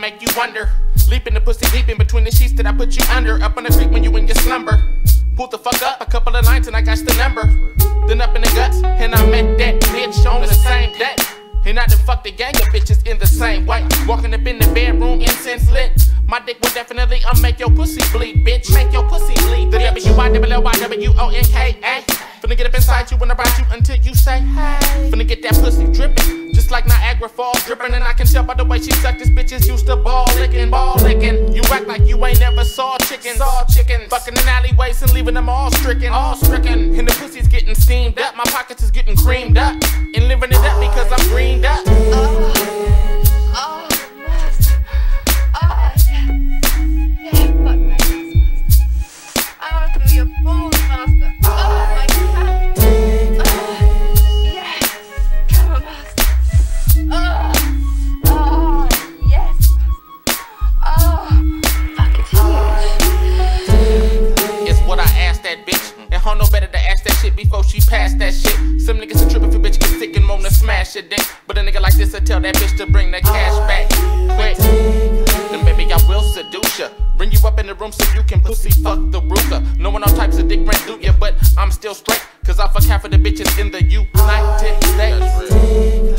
make you wonder. Leaping the pussy deep in between the sheets that I put you under. Up on the creek when you in your slumber. Pulled the fuck up a couple of lines and I got the number. Then up in the guts, and I met that bitch on the same day. And I done fucked a gang of bitches in the same way. Walking up in the bedroom, incense lit. My dick will definitely uh, make your pussy bleed, bitch. Make your pussy bleed. The W I W L Y W O N K A. Finna get up inside you and around you until you say hey. Finna get that pussy dripping, just like Niagara Falls dripping. And I can tell by the way she suck this bitch is used to ball licking, ball licking. Act like you ain't never saw chicken, saw chicken. Fucking in alleyways and leaving them all stricken, all stricken. And the pussy's getting steamed up, my pockets is getting creamed up. And living it up because I'm greened up. Oh. Before she passed that shit. Some niggas trip if a bitch get sick and want to smash a dick. But a nigga like this will tell that bitch to bring the cash back quick. Then baby, I will seduce ya. Bring you up in the room so you can pussy fuck the roofer. Knowing all types of dick ran through ya, but I'm still straight. Cause I fuck half of the bitches in the United States.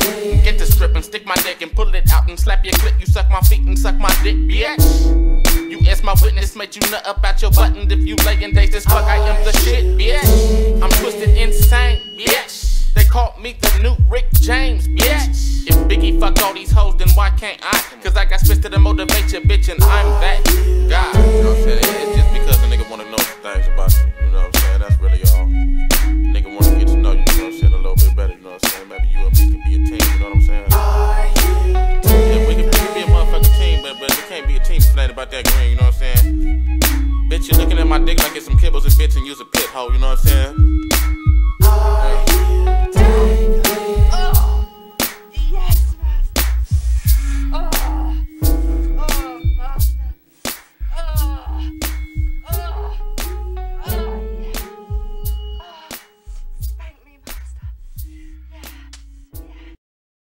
Strip and stick my dick and pull it out and slap your clit. You suck my feet and suck my dick, bitch. You ask my witness, made you nut up out your button. If you layin' days this fuck, I am the shit, bitch. I'm twisted insane, bitch. They call me the new Rick James, bitch. If Biggie fuck all these hoes, then why can't I? Cause I got spits to motivate your bitch, and I'm that guy. Can't be a team about that green, you know what I'm saying? Bitch, you looking at my dick like it's some kibbles and bits and use a pit hole, you know what I'm saying?